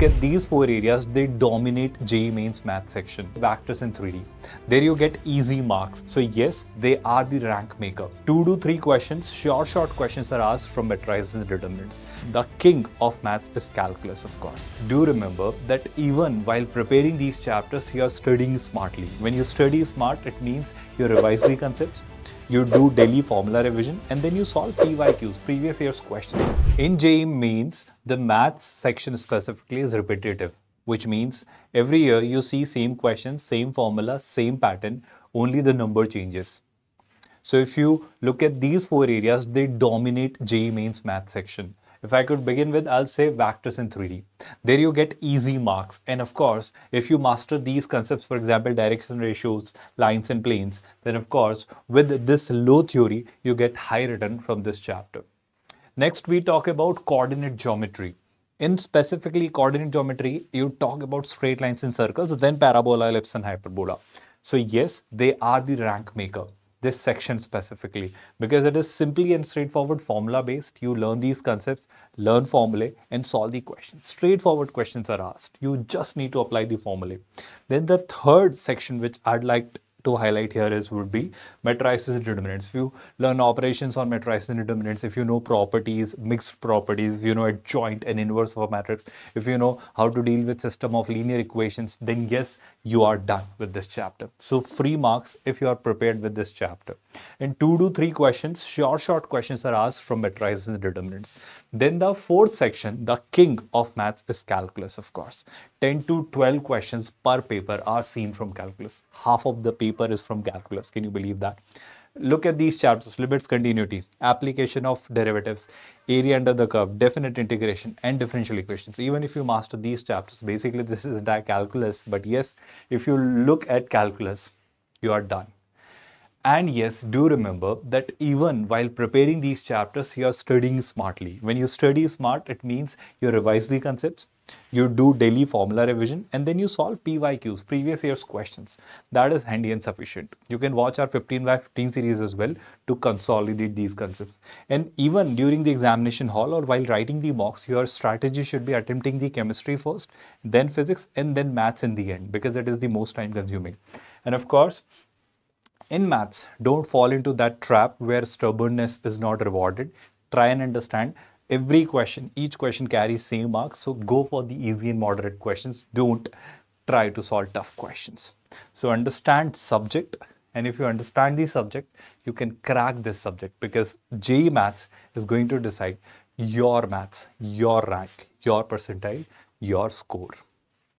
look at these four areas, they dominate JEE Mains Math section. Vectors in 3D. There you get easy marks. So yes, they are the rank maker. Two to three questions, short, short questions are asked from matrices and determinants. The king of maths is calculus, of course. Do remember that even while preparing these chapters, you are studying smartly. When you study smart, it means you revise the concepts, you do daily formula revision and then you solve PYQs, previous year's questions. In JEE Mains the maths section specifically is repetitive, which means every year you see same questions, same formula, same pattern, only the number changes. So if you look at these four areas, they dominate JEE Mains math section. If I could begin with, I'll say vectors in 3D. There you get easy marks. And of course, if you master these concepts, for example, direction ratios, lines and planes, then of course, with this low theory, you get high return from this chapter. Next, we talk about coordinate geometry. In specifically coordinate geometry, you talk about straight lines and circles, then parabola, ellipse and hyperbola. So yes, they are the rank maker this section specifically because it is simply and straightforward formula based. You learn these concepts, learn formulae and solve the questions. Straightforward questions are asked. You just need to apply the formulae. Then the third section which I'd like to highlight here is would be matrices and determinants. If you learn operations on matrices and determinants, if you know properties, mixed properties, if you know a joint and inverse of a matrix, if you know how to deal with system of linear equations, then yes, you are done with this chapter. So free marks if you are prepared with this chapter. And two to three questions, short, short questions are asked from matrices and determinants. Then the fourth section, the king of maths is calculus, of course. 10 to 12 questions per paper are seen from calculus. Half of the paper is from calculus. Can you believe that? Look at these chapters, limits continuity, application of derivatives, area under the curve, definite integration and differential equations. Even if you master these chapters, basically this is entire calculus. But yes, if you look at calculus, you are done. And yes, do remember that even while preparing these chapters, you are studying smartly. When you study smart, it means you revise the concepts, you do daily formula revision, and then you solve PYQs, previous year's questions. That is handy and sufficient. You can watch our 15 by 15 series as well to consolidate these concepts. And even during the examination hall or while writing the mocks, your strategy should be attempting the chemistry first, then physics, and then maths in the end, because that is the most time consuming. And of course, in maths, don't fall into that trap where stubbornness is not rewarded. Try and understand every question, each question carries same marks. So go for the easy and moderate questions. Don't try to solve tough questions. So understand subject. And if you understand the subject, you can crack this subject because JEE Maths is going to decide your maths, your rank, your percentile, your score.